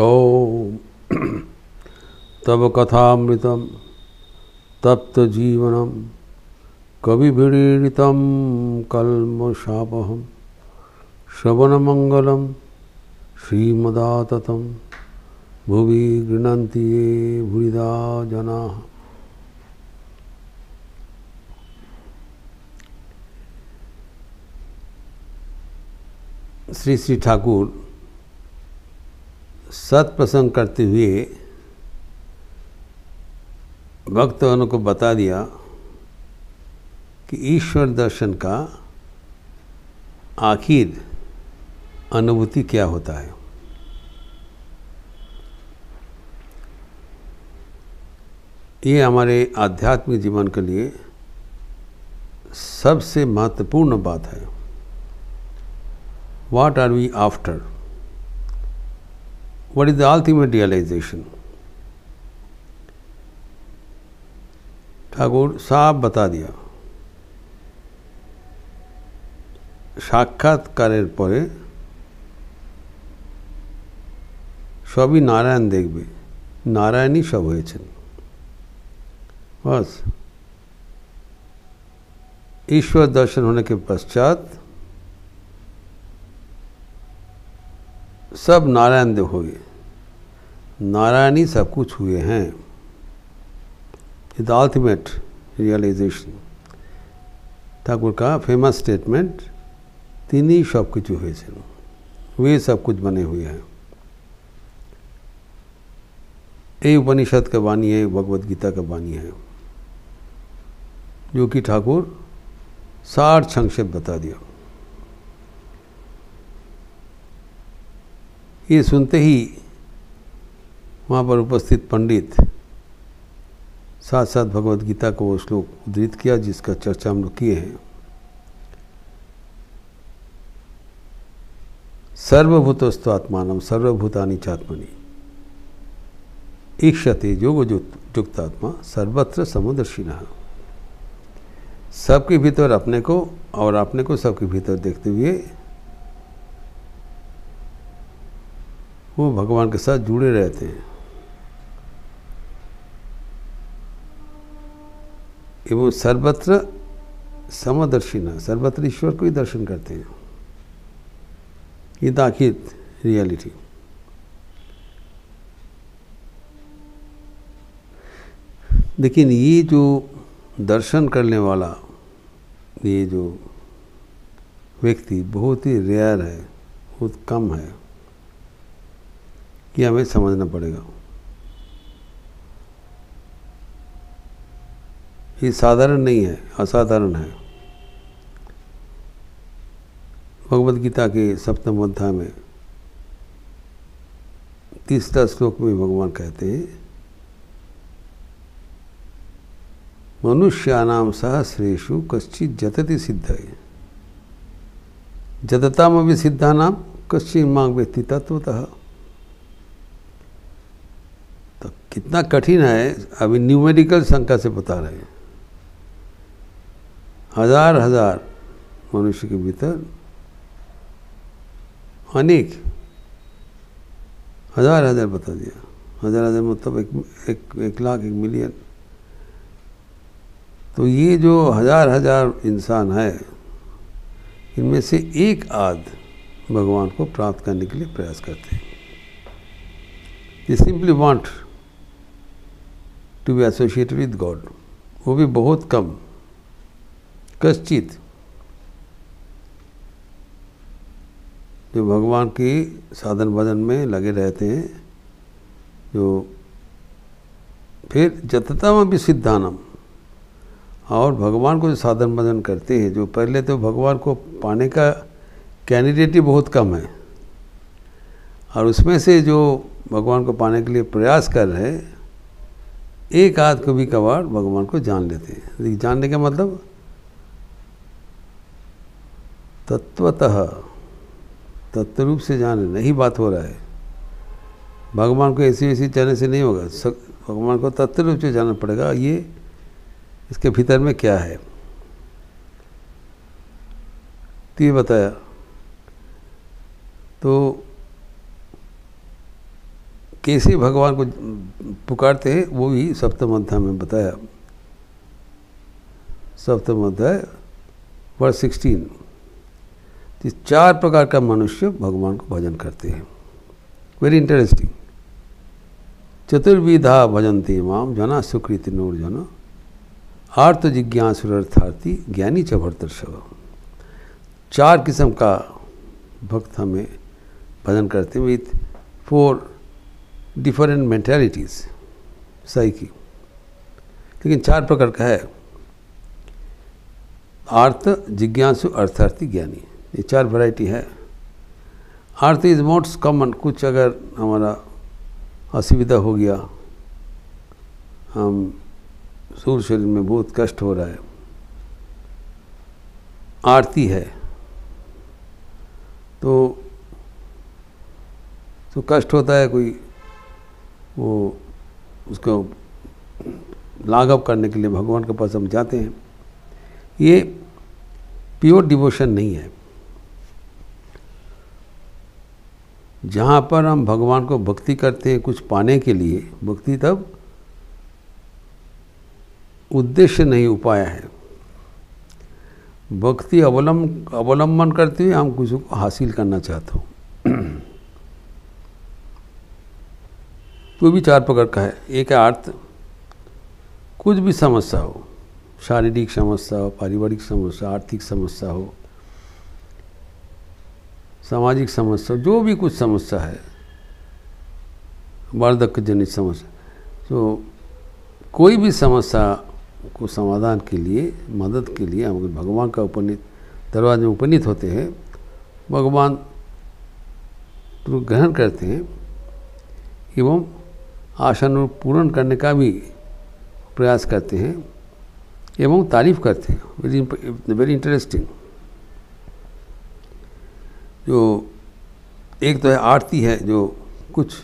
ॐ तव कथामृतं तप्तजीवनं कविभिरीडितं कल्मषापहं श्रवणमङ्गलं श्रीमदाततं भुवि गृह्णन्ति ये भुरिदा जनाः। श्री श्री ठाकुर सत्प्रसंग करते हुए भक्तों को बता दिया कि ईश्वर दर्शन का आखिर अनुभूति क्या होता है ये हमारे आध्यात्मिक जीवन के लिए सबसे महत्वपूर्ण बात है what are we after? What is the ultimate realization? Thakur साफ बता दिया সাক্ষাৎকারের পরে সবই নারায়ণ দেখবে নারায়ণই সব হয়েছেন बस ईश्वर दर्शन होने के पश्चात सब नारायण देव हुए नारायण ही सब कुछ हुए हैं द अल्टीमेट रियलाइजेशन ঠাকুর का फेमस स्टेटमेंट তিনি সব কিছু হয়েছেন वे सब कुछ बने हुए हैं ये उपनिषद का वाणी है भगवत गीता का वाणी है जो कि ठाकुर साठ संक्षेप बता दिया ये सुनते ही वहाँ पर उपस्थित पंडित साथ साथ भगवत गीता को वो श्लोक उद्धृत किया, जिसका चर्चा हम लोग किए हैं। सर्वभूतस्वात्मान सर्वभूतानि चात्मनि। ईक्षते योग युक्तात्मा सर्वत्र समुदर्शिना। सबके भीतर अपने को और अपने को सबके भीतर देखते हुए वो भगवान के साथ जुड़े रहते हैं। एवं सर्वत्र समदर्शिना सर्वत्र ईश्वर को ही दर्शन करते हैं। ये दाखिल रियलिटी। लेकिन ये जो दर्शन करने वाला, ये जो व्यक्ति बहुत ही रेयर है, बहुत कम है कि हमें समझना पड़ेगा। ये साधारण नहीं है, असाधारण है। भगवत गीता के सप्तम अध्याय में तीसरा श्लोक में भगवान कहते हैं मनुष्यानाम सहस्रेशु कश्चित जतति सिद्ध है जतताम अभी सिद्धा नाम कश्चित मांग व्यक्ति तत्वतः तो कितना कठिन है, अभी न्यूमेरिकल संख्या से बता रहे हैं। हज़ार हज़ार मनुष्य के भीतर अनेक। हज़ार हज़ार बता दिया। हज़ार हज़ार मतलब एक एक एक लाख, एक मिलियन। तो ये जो हज़ार हज़ार इंसान है, इनमें से एक आध भगवान को प्राप्त करने के लिए प्रयास करते हैं। Simply want to be associated with God वो भी बहुत कम। कश्चित। जो भगवान की साधन भजन में लगे रहते हैं, जो फिर जततम भी सिद्धानम। और भगवान को जो साधन भजन करते हैं, जो पहले तो भगवान को पाने का कैंडिडेट ही बहुत कम है। और उसमें से जो भगवान को पाने के लिए प्रयास कर रहे एक आध कभी कभार भगवान को जान लेते हैं। जानने का मतलब तत्वतः तत्व रूप से जाने, नहीं बात हो रहा है। भगवान को ऐसी ऐसी जाने से नहीं होगा। भगवान को तत्व रूप से जाना पड़ेगा। ये इसके भीतर में क्या है? तो ये बताया। तो कैसे भगवान को पुकारते हैं, वो भी सप्तम अध्याय में बताया। सप्तम अध्याय, वर्ष सिक्सटीन। चार प्रकार का मनुष्य भगवान को भजन करते हैं। वेरी इंटरेस्टिंग चतुर्विधा भजनते माम जना सुकृत नूर्जन आर्त जिज्ञासुरर्थार्थी, ज्ञानी च भरतर्षभ चार किस्म का भक्त हमें भजन करते हैं। With four different mentalities psyche लेकिन चार प्रकार का है। आर्थ जिज्ञासु अर्थार्थी ज्ञानी। ये चार वैरायटी है। आर्थ इज़ मोस्ट कॉमन, कुछ अगर हमारा असुविधा हो गया, हम सूर्य शरीर में बहुत कष्ट हो रहा है। आरती है तो तो कष्ट होता है कोई, वो उसको लाघव करने के लिए भगवान के पास हम जाते हैं। ये प्योर डिवोशन नहीं है। जहाँ पर हम भगवान को भक्ति करते हैं कुछ पाने के लिए, भक्ति तब उद्देश्य नहीं, उपाय है। भक्ति अवलंब अवलंबन करते हुए हम कुछ को हासिल करना चाहते हो। तो भी चार प्रकार का है। एक है अर्थ कुछ भी समस्या हो, शारीरिक समस्या हो, पारिवारिक समस्या, आर्थिक समस्या हो सामाजिक समस्या, जो भी कुछ समस्या है वार्धक्य जनित समस्या तो कोई भी समस्या को समाधान के लिए, मदद के लिए हम भगवान का उपनीत, दरवाजे में उपनीत होते हैं, भगवान तो ग्रहण करते हैं, एवं आशानु पूर्ण करने का भी प्रयास करते हैं, एवं तारीफ़ करते हैं। वेरी वेरी इंटरेस्टिंग जो एक तो है आरती है जो कुछ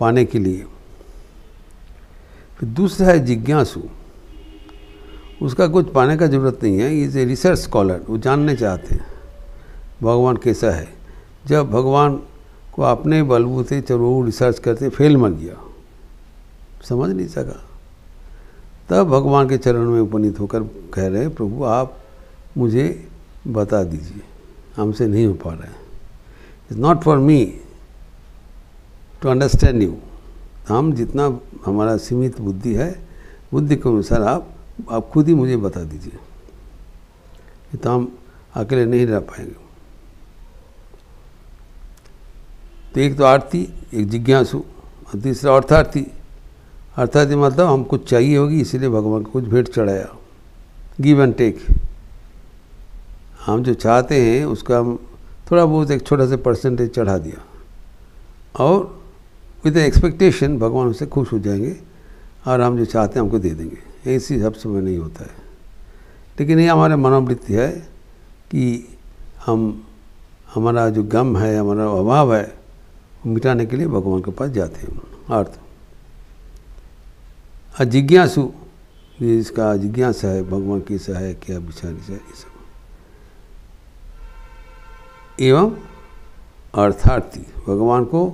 पाने के लिए। फिर दूसरा है जिज्ञासु। उसका कुछ पाने का ज़रूरत नहीं है, इज़ ए रिसर्च स्कॉलर, वो जानने चाहते हैं। भगवान कैसा है? जब भगवान को अपने बलबूते चलो, रिसर्च करते, फेल मर गया। समझ नहीं सका। तब भगवान के चरण में उपनीत होकर कह रहे प्रभु, आप मुझे बता दीजिए। हमसे नहीं हो पा रहा है। It's not for me to understand you हम जितना हमारा सीमित बुद्धि है, बुद्धि के अनुसार आप आप खुद ही मुझे बता दीजिए। तो हम अकेले नहीं रह पाएँगे। तो एक तो आरती, एक जिज्ञासु, और तीसरा अर्थार्थी। अर्थार्थी मतलब हम कुछ चाहिए होगी, इसीलिए भगवान को कुछ भेंट चढ़ाया। गिव एंड टेक हम जो चाहते हैं, उसका हम थोड़ा बहुत एक छोटा सा परसेंटेज चढ़ा दिया। और विद एक्सपेक्टेशन भगवान उससे खुश हो जाएँगे और हम जो चाहते हैं, हमको दे देंगे। ऐसी सब समय नहीं होता है। लेकिन ये हमारे मनोवृत्ति है कि हम, हमारा जो गम है, हमारा अभाव है, वो मिटाने के लिए भगवान के पास जाते हैं। अर्थ। जिज्ञासु इसका जिज्ञासा है, भगवान कैसा है क्या, विचार है ये सब। एवं अर्थार्थी। भगवान को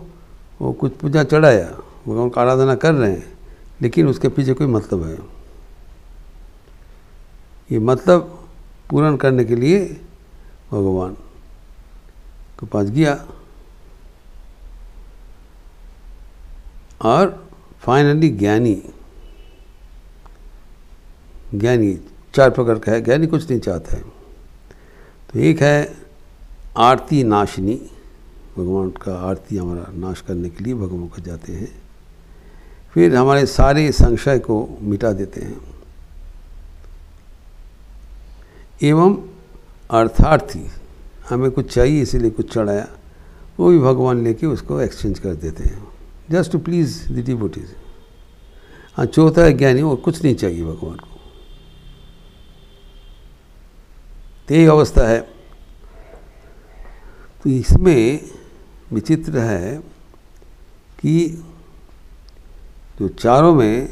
वो कुछ पूजा चढ़ाया, भगवान का आराधना कर रहे हैं, लेकिन उसके पीछे कोई मतलब है। ये मतलब पूर्ण करने के लिए भगवान के पास गया और फाइनली ज्ञानी ज्ञानी, चार प्रकार का है, ज्ञानी कुछ नहीं चाहता है। तो एक है आरती नाशनी, भगवान का आरती हमारा नाश करने के लिए भगवान को जाते हैं। फिर हमारे सारे संशय को मिटा देते हैं। एवं अर्थार्थी, हमें कुछ चाहिए इसीलिए कुछ चढ़ाया, वो भी भगवान लेके उसको एक्सचेंज कर देते हैं। Just to please the devotees हाँ चौथा है ज्ञानी, वो कुछ नहीं चाहिए भगवान को। यही अवस्था है। तो इसमें विचित्र है कि जो चारों में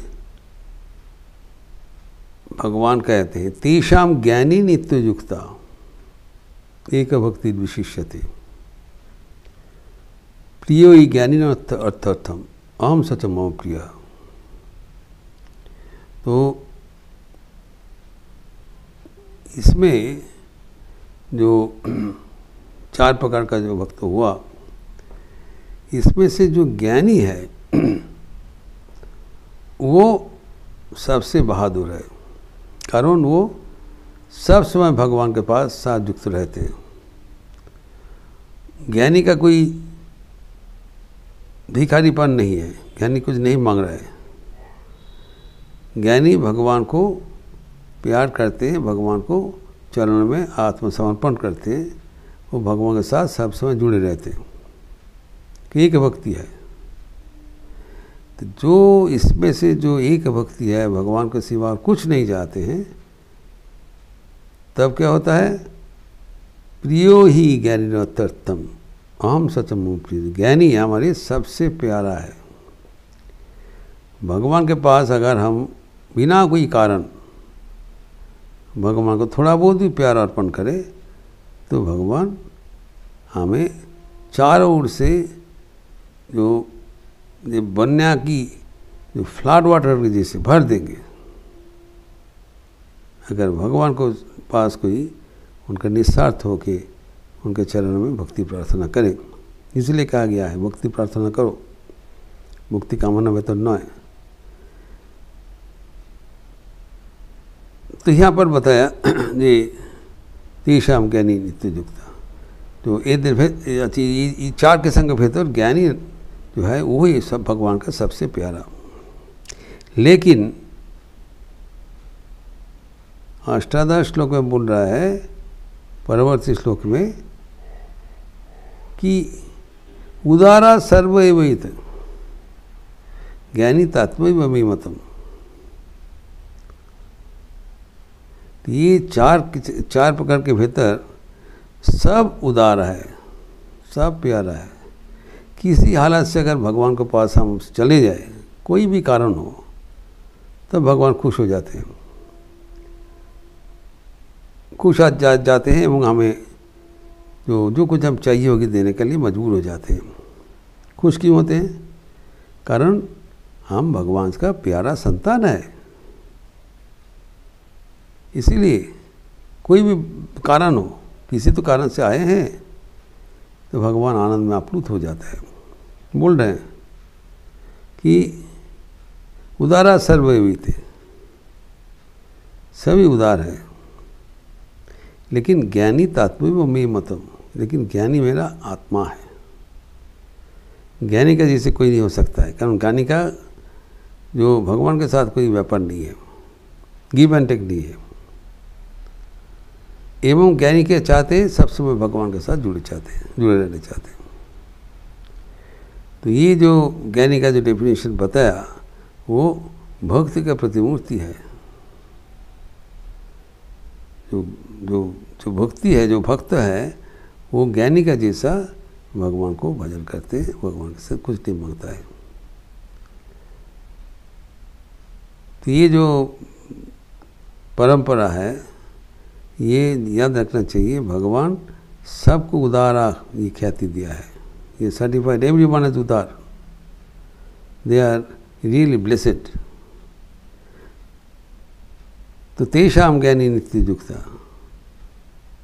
भगवान कहते हैं तेषाम ज्ञानी नित्य युक्ता एक भक्ति विशिष्य थे प्रियो ही ज्ञानी अर्थर्थम अहम सच मम प्रिय। तो इसमें जो चार प्रकार का जो भक्त हुआ, इसमें से जो ज्ञानी है, वो सबसे बहादुर है। कारण वो सब समय भगवान के पास साथ युक्त रहते हैं। ज्ञानी का कोई भिखारीपन नहीं है, ज्ञानी कुछ नहीं मांग रहा है। ज्ञानी भगवान को प्यार करते हैं, भगवान को चरण में आत्मसमर्पण करते हैं। वो भगवान के साथ सब समय जुड़े रहते हैं। कि एक भक्ति है। तो जो इसमें से जो एक भक्ति है, भगवान के सिवा कुछ नहीं चाहते हैं, तब क्या होता है? प्रियो ही ज्ञानी नोत्तम अहम सचम प्रिय। ज्ञानी हमारे सबसे प्यारा है। भगवान के पास अगर हम बिना कोई कारण भगवान को थोड़ा बहुत भी प्यार अर्पण करें तो भगवान हमें चारों ओर से जो, ये बन्या की जो फ्लड वाटर के जैसे भर देंगे। अगर भगवान को पास कोई उनका निस्वार्थ होके उनके चरणों में भक्ति प्रार्थना करें। इसलिए कहा गया है, भक्ति प्रार्थना करो। मुक्ति कामना में तो न तो यहाँ पर बताया, ये तीसाम ज्ञानी नित्य युक्ता तो ये चार के संग और ज्ञानी जो है, वो ही सब भगवान का सबसे प्यारा। लेकिन, अष्टादश श्लोक में बोल रहा है, परवर्ती श्लोक में, कि उदारा सर्वैवित, ज्ञानी तात्मय मतम तो ये चार चार प्रकार के भीतर सब उदार है सब प्यारा है। किसी हालत से अगर भगवान के पास हम चले जाए कोई भी कारण हो तब तो भगवान खुश हो जाते हैं। खुश जा, जाते हैं एवं हमें जो जो कुछ हम चाहिए होगी देने के लिए मजबूर हो जाते हैं। खुश क्यों होते हैं? कारण हम भगवान का प्यारा संतान है। इसीलिए कोई भी कारण हो, किसी तो कारण से आए हैं तो भगवान आनंद में आप्लुत हो जाता है। बोल रहे हैं कि उदारा थे। सभी उदार है। लेकिन ज्ञानी वो मे मतम लेकिन ज्ञानी मेरा आत्मा है। ज्ञानी का जैसे कोई नहीं हो सकता है। कारण ज्ञानी का जो भगवान के साथ कोई व्यापार नहीं है। गिव एंड टेक नहीं है। एवं ज्ञानी के चाहते हैं, सब समय भगवान के साथ जुड़े चाहते हैं, जुड़े रहना चाहते हैं। तो ये जो ज्ञानी का जो डेफिनेशन बताया, वो भक्ति का प्रतिमूर्ति है। जो जो जो भक्ति है, जो भक्त है, वो ज्ञानी का जैसा भगवान को भजन करते हैं, भगवान से कुछ नहीं माँगता है। तो ये जो परंपरा है ये याद रखना चाहिए, भगवान सबको उदारा ये ख्याति दिया है। ये सर्टिफाइड एवरी वन इज़ उदार। दे आर रियली ब्लेसेड तो तेषाम ज्ञानी नित्य युक्ता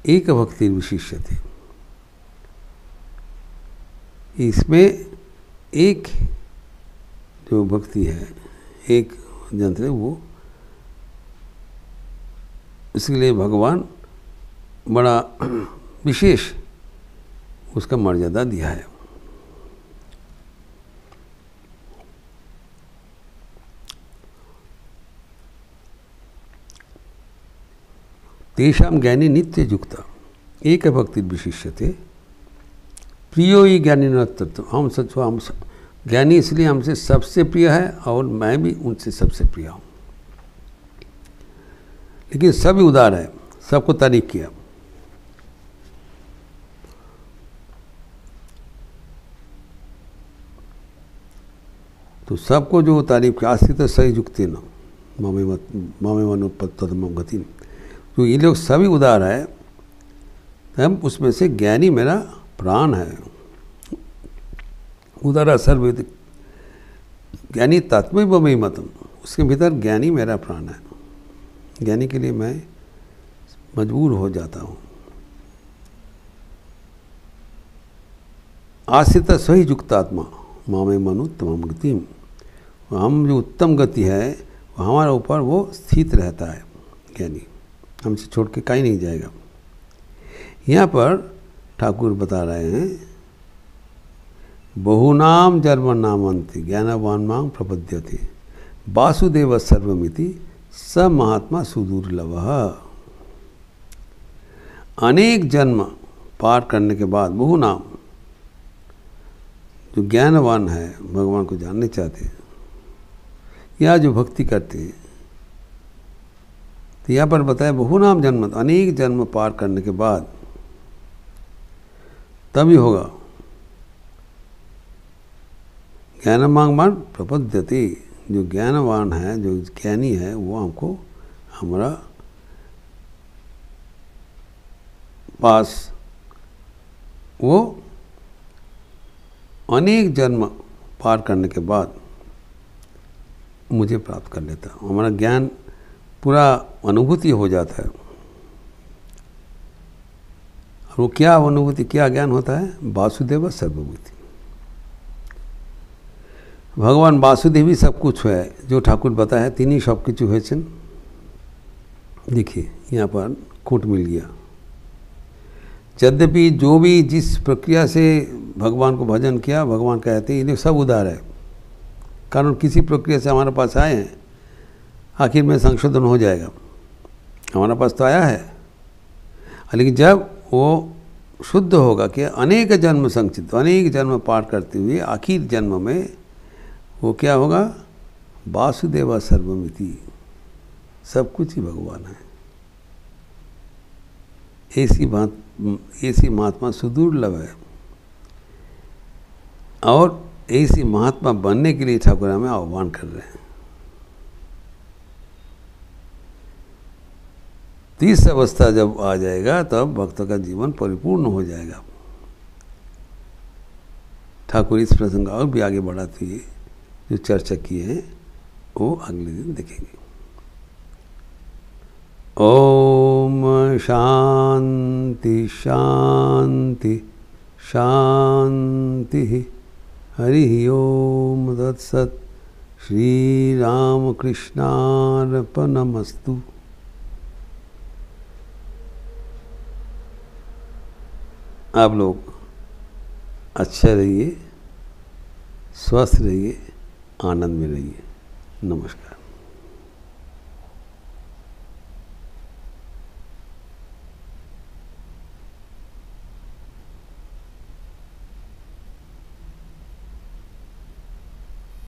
एक भक्ति विशिष्य थे इसमें एक जो भक्ति है, एक यंत्र है, वो इसलिए भगवान बड़ा विशेष उसका मर्यादा दिया है। तेषा ज्ञानी नित्य युक्त एक भक्ति विशिष्य थे प्रियो ही ज्ञानी तत्व हम सच हम ज्ञानी इसलिए हमसे सबसे प्रिय है और मैं भी उनसे सबसे प्रिय हूँ। लेकिन सभी उदार है, सबको तारीफ़ किया। तो सबको जो तारीफ़ किया आस्थित सही जुकते ना, मामे मामे मन तदम गति। तो ये लोग सभी उदार है, हम उसमें से ज्ञानी मेरा प्राण है। उदारा सर्वविद ज्ञानी तत्व बमई मतम उसके भीतर ज्ञानी मेरा प्राण है। ज्ञानी के लिए मैं मजबूर हो जाता हूँ। आश्रित सही युक्तात्मा मामे मनु तमाम गतिम। हम जो उत्तम गति है वो हमारे ऊपर वो स्थित रहता है ज्ञानी हमसे छोड़ के कहीं नहीं जाएगा। यहाँ पर ठाकुर बता रहे हैं, बहुनाम जन्म नामंति ज्ञानवान मांग प्रपद्यते, वासुदेव सर्वमिति स महात्मा सुदुर्लभ अनेक जन्म पार करने के बाद बहु नाम। जो ज्ञानवान है, भगवान को जानने चाहते हैं, या जो भक्ति करते हैं तो यहाँ पर बताया बहु नाम जन्म, अनेक जन्म पार करने के बाद तभी होगा। ज्ञान मांग प्रपद्यति। जो ज्ञानवान है, जो ज्ञानी है, वो हमको हमारा पास वो अनेक जन्म पार करने के बाद मुझे प्राप्त कर लेता। हमारा ज्ञान पूरा अनुभूति हो जाता है। और वो क्या अनुभूति, क्या ज्ञान होता है? वासुदेव सर्वभूति। भगवान वासुदेव ही सब कुछ है जो ठाकुर बताया तीन ही सब কিছু হয়েছেন देखिए यहाँ पर खूट मिल गया यद्यपि जो भी जिस प्रक्रिया से भगवान को भजन किया भगवान कहते हैं ये सब उदार है कारण किसी प्रक्रिया से हमारे पास आए हैं आखिर में संशोधन हो जाएगा हमारे पास तो आया है लेकिन जब वो शुद्ध होगा कि अनेक जन्म संचित अनेक जन्म पार करते हुए आखिर जन्म में वो क्या होगा? वासुदेवा सर्वमिति। सब कुछ ही भगवान है। ऐसी बात, ऐसी महात्मा सुदुर्लभ है। और ऐसी महात्मा बनने के लिए ठाकुर हमें आह्वान कर रहे हैं। तीस अवस्था जब आ जाएगा, तब भक्तों का जीवन परिपूर्ण हो जाएगा। ठाकुर इस प्रसंग और भी आगे बढ़ाते हुए जो चर्चा की है, वो अगले दिन देखेंगे। ओम शांति शांति शांति। हरि ओम तत्सत। श्रीरामकृष्णार्पणमस्तु। आप लोग अच्छे रहिए, स्वस्थ रहिए। आनंद में रहिए। नमस्कार।